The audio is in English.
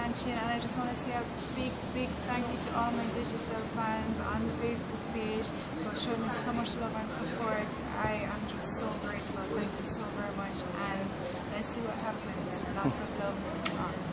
expansion and I just want to say a big, big thank you to all my Digicel fans on the Facebook page for showing me so much love and support. I am just so grateful. Thank you so very much and let's see what happens. Lots of love.